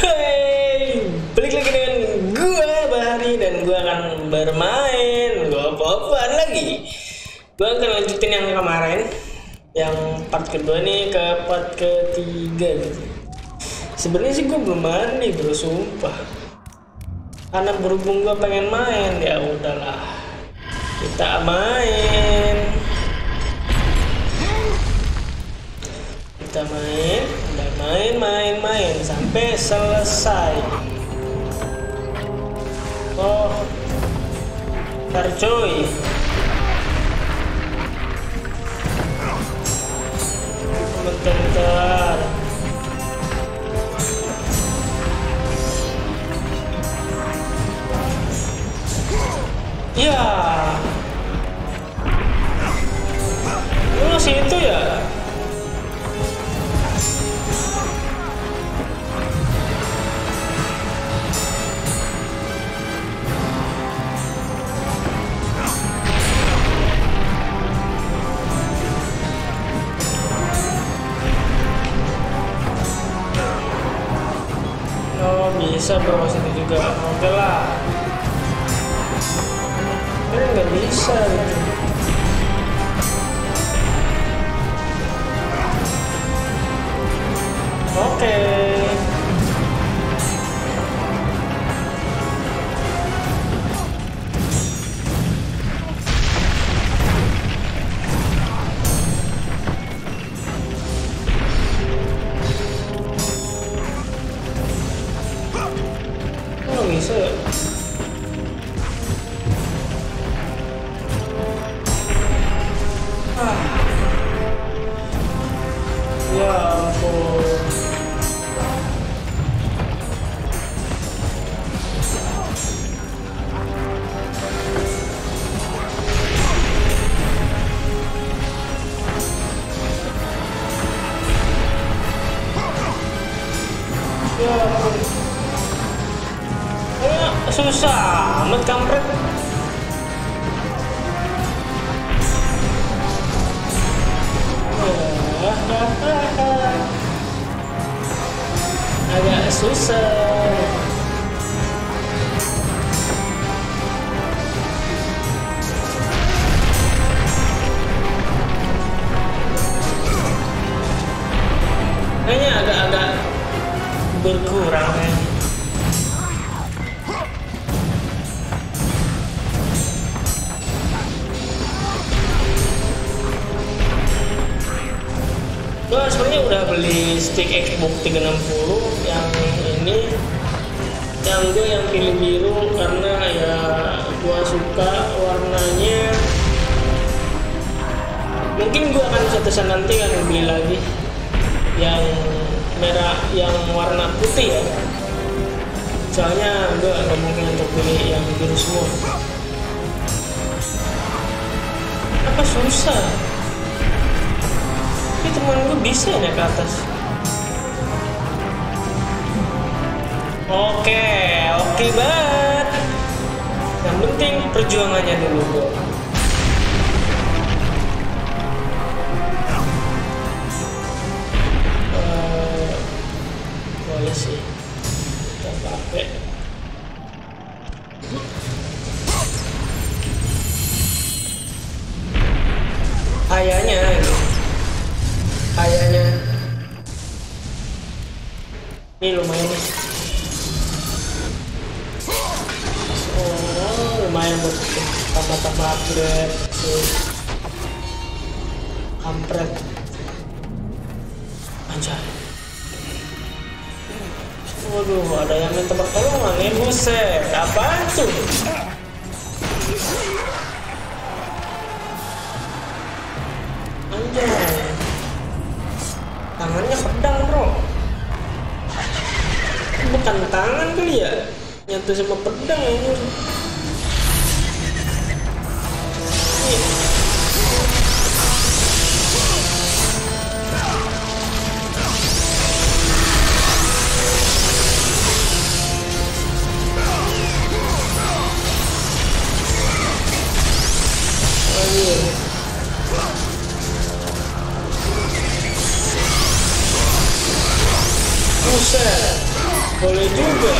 Hey, balik lagi dengan gue Bahari dan gue akan bermain gue apaan lagi. Gue akan lanjutin yang kemarin, yang part kedua nih ke part ketiga gitu. Sebenarnya sih gue belum main nih bro, sumpah. Karena berhubung gue pengen main, ya udahlah. Kita main. Kita main, main, main, main sampai selesai. Oh, ntar coy. Bentar, Ya. Oh, situ ya? essa berkurang ya. Gue sebenarnya udah beli stick Xbox 360 yang ini yang gue yang pilih biru karena ya gue suka warnanya mungkin gue akan suatu saat nanti kan beli lagi yang merah yang warna putih ya. Soalnya gue gak mungkin untuk beli yang biru semua. Apa susah? Ini teman gue bisa naik ke atas. Oke oke banget. Yang penting perjuangannya dulu bro bukan tangan kali ya nyatu sama pedang Anjir. Buset. boleh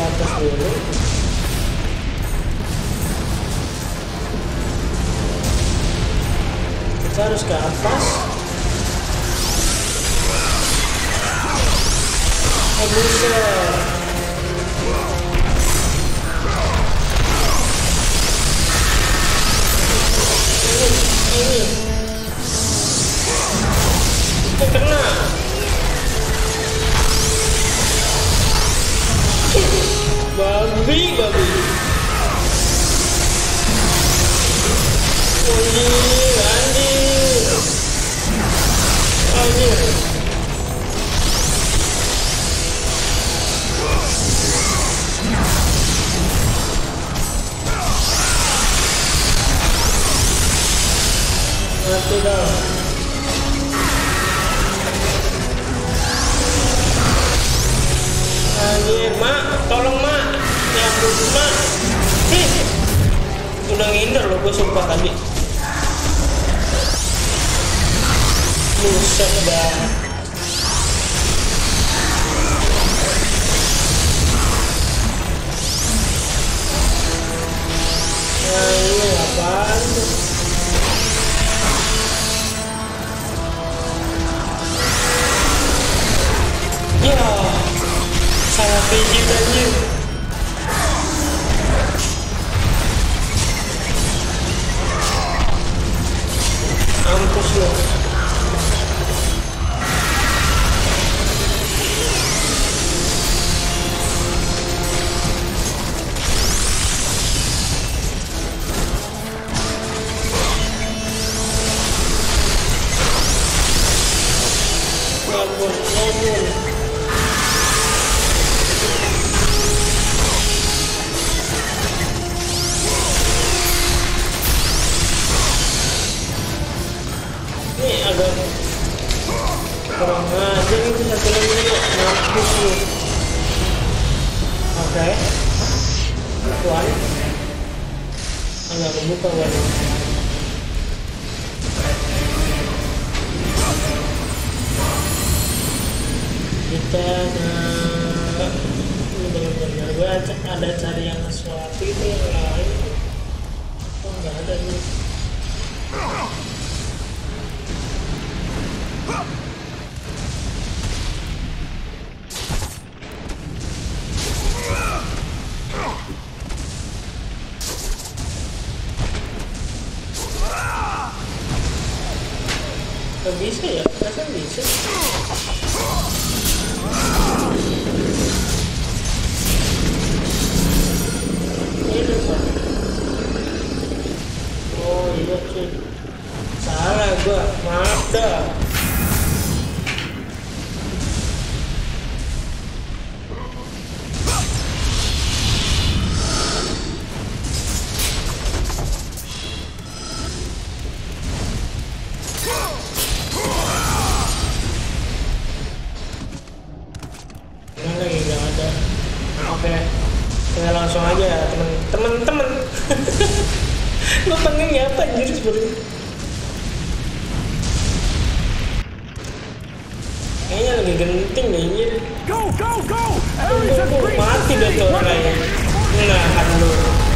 atas dulu. Kita harus ke atas. Oh. Ini, ini. Itu kena. Babi, babi. Anjir, anjir. Anjir. Mati. Anjir, mak, tolong mak. Ya ampun, mak. Ih. Udah nginder loh gue sumpah tadi. Buset dah. Nah? Ya, sangat tinggi anjir. Mampus lo. Gak temen. Lo panggilnya apa anjir sebenarnya? Kayaknya lagi genting nih anjir. Go, go, go! Mati city! tuh orangnya. Nah, kan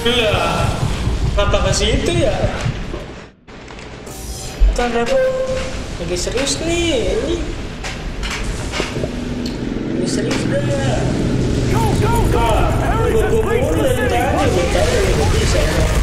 Lah, apa ke situ ya? Kan Revo lagi serius nih, ini. Lagi serius dah. Go, go, go! Gue gue city! tadi, gue ini gak bisa.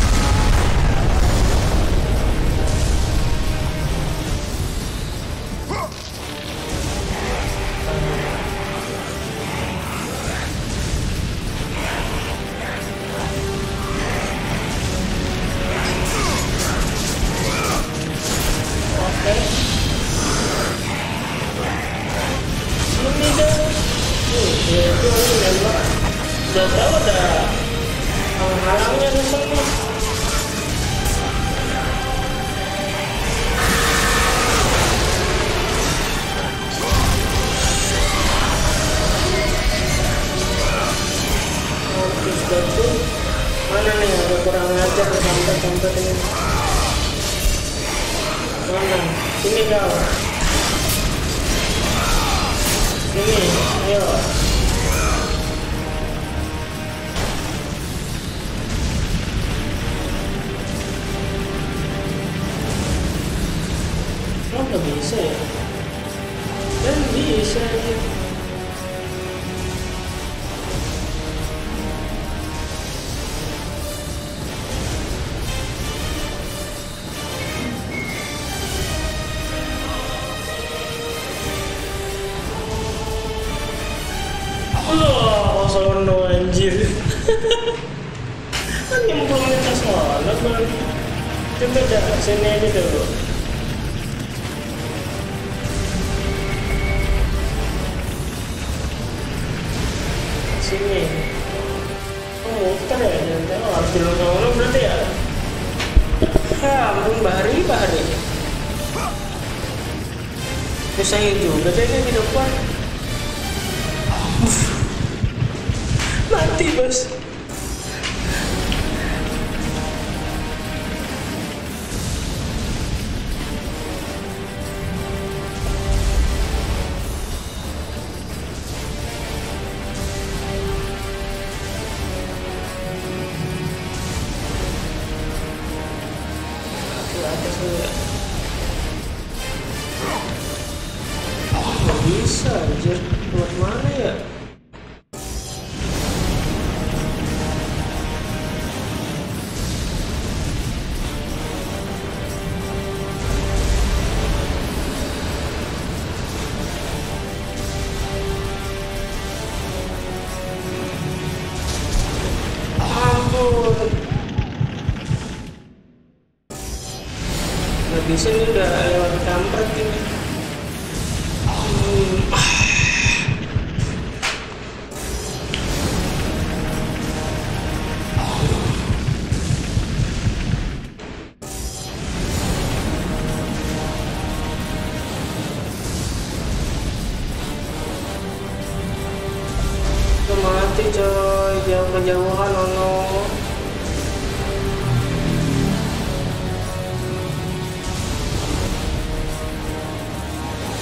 Oh, sono anjir. kan nyemplungnya ke sono, Bang. Coba dah, sini aja dulu. Sini. Oh, muter ya, jangan oh, harus dulu berarti ya. Ya ampun, Bahari, Bahari. Susahnya juga ini di depan. Mati. Nggak bisa anjir. Buat mana ya? Mati coy jauh kejauhan oh no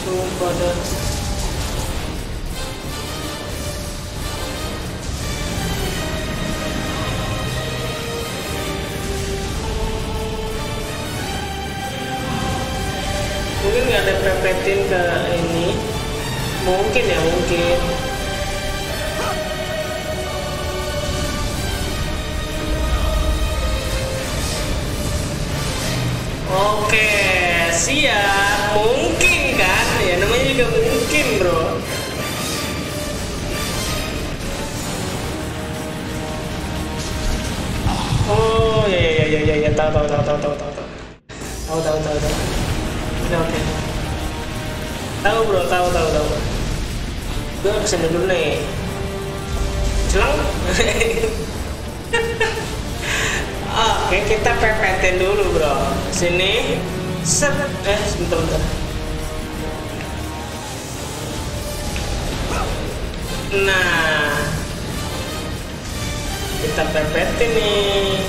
sumpah dah mungkin nggak ada prepetin ke ini. Mungkin ya mungkin tahu tahu tahu tahu tahu tahu tahu tahu tahu tahu tahu. Oke oke. Tahu bro, tahu tahu tahu. Gue ke sini dulu nih. Celang. Oke, kita pepetin dulu, bro. Sini. Set. Eh, sebentar, bentar. Nah. Kita pepetin nih.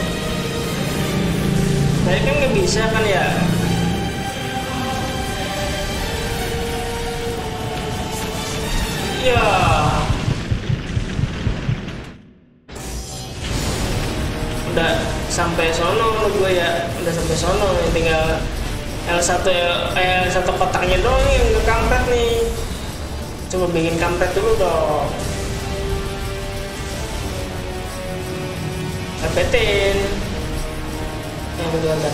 Tadi kan nggak bisa kan ya? Ya. udah sampai sono gue ya. Udah sampai sono. Nih tinggal L1 eh satu kotaknya doang yang ke kampret nih. Coba bikin kampret dulu dong. Dapetin kedua ada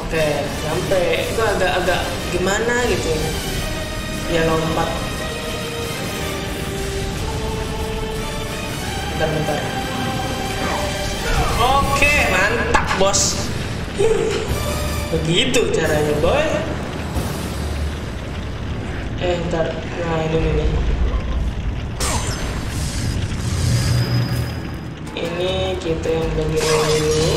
oke sampai itu agak-agak gimana gitu ya lompat bentar-bentar Oke, mantap bos. Begitu caranya boy. Eh, ntar, nah ini nih. Ini kita yang bagian dulu.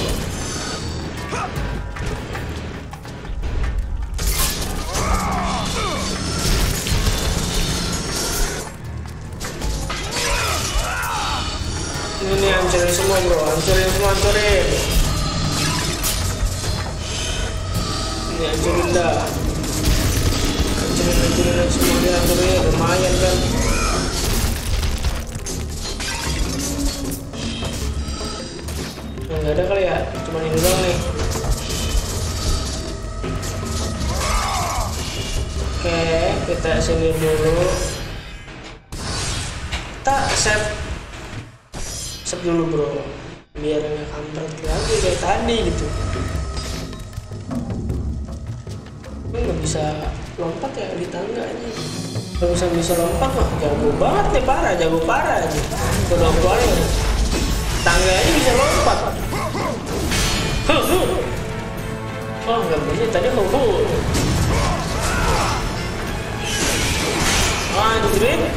Ini hancurin semua bro, hancurin semua hancurin. Ini hancurin dah. Kalau bisa bisa lompat mah jago banget nih parah jago parah aja. Udah keluarin tangga aja bisa lompat. Huh, oh nggak bisa tadi huh, huh. anjir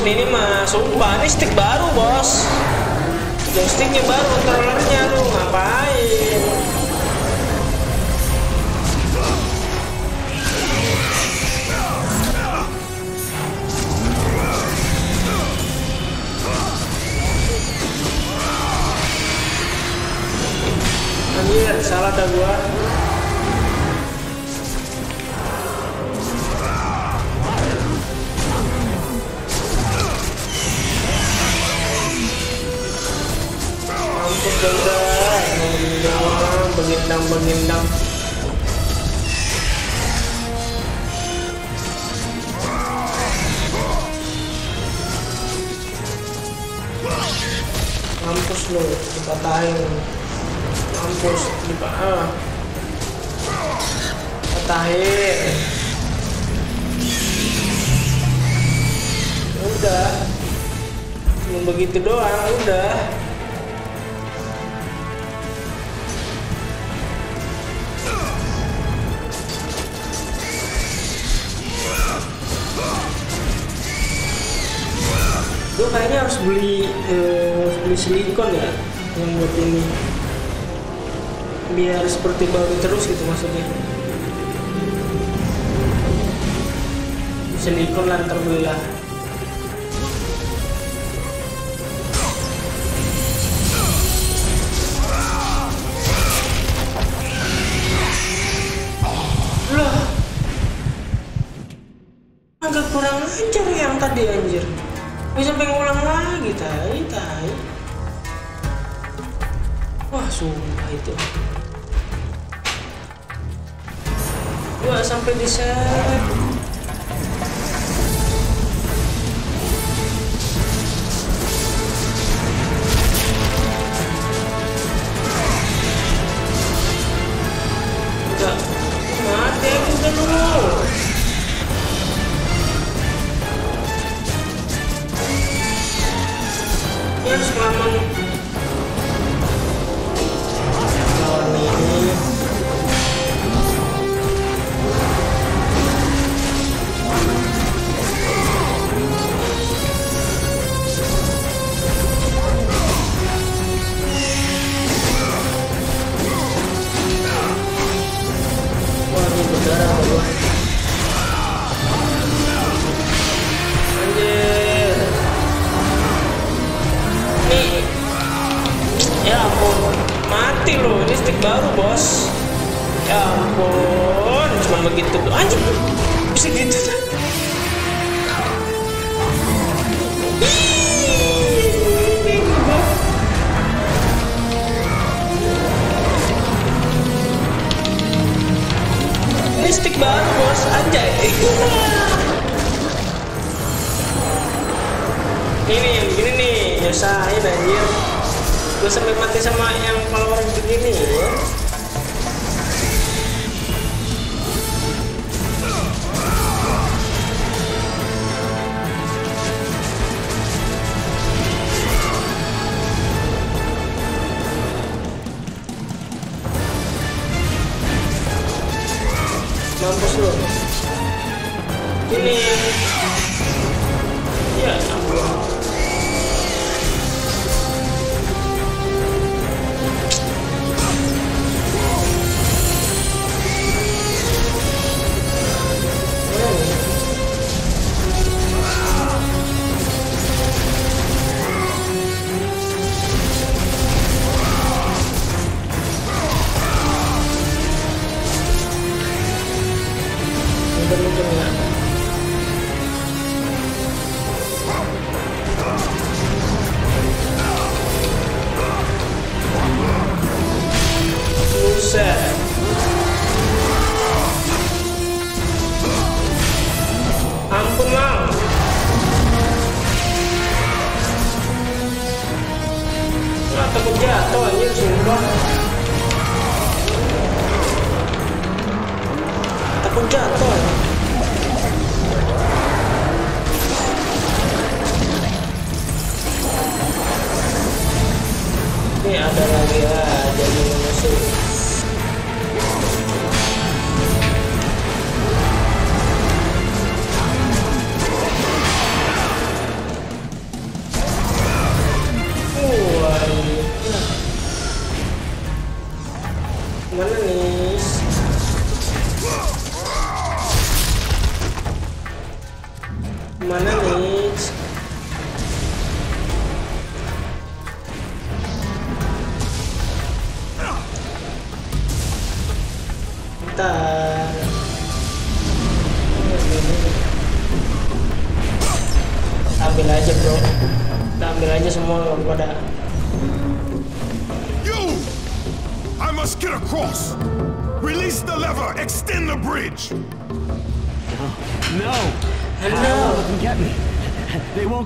nih ini mah sumpah ini stick baru bos joysticknya baru controllernya lu ngapain Anjir, salah dah gua. pegang mengindang mengindang mengindang mampus lo dipatahin. Mampus dipa ah. patahin. Udah. Cuma begitu doang udah. Gue kayaknya harus beli harus beli silikon ya yang buat ini. Biar seperti baru terus gitu maksudnya. Silikon lah ntar belilah lah. Agak kurang ajar yang tadi anjir bisa sampai ngulang lagi tai tai. Wah sumpah itu. Gua sampai diseret udah mati aku dulu ya harus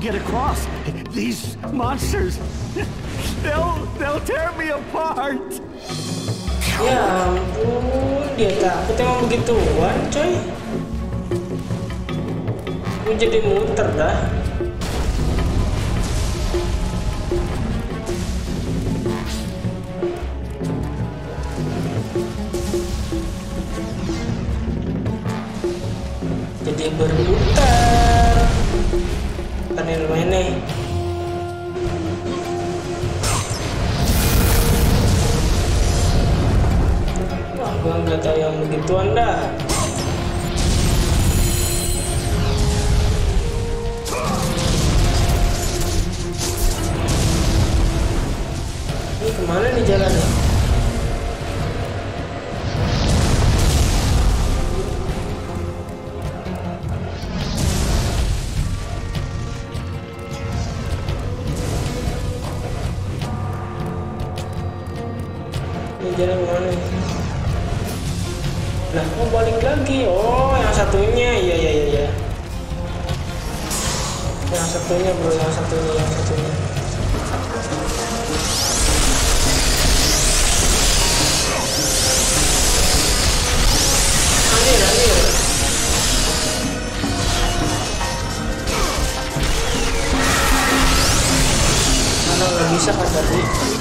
get across. These monsters, they'll they'll tear me apart. Ya ampun, dia takut emang begituan coy. Gue jadi muter dah. Jadi berputar. Kan ntar di rumah ini wah gua nggak tahu yang begitu Anda. ini ke mana nih jalannya Oh, yang satunya. Iya, iya, iya, iya. Yang satunya, bro. Yang satunya, yang satunya. Anjir, anjir. Mana nggak bisa kan tadi?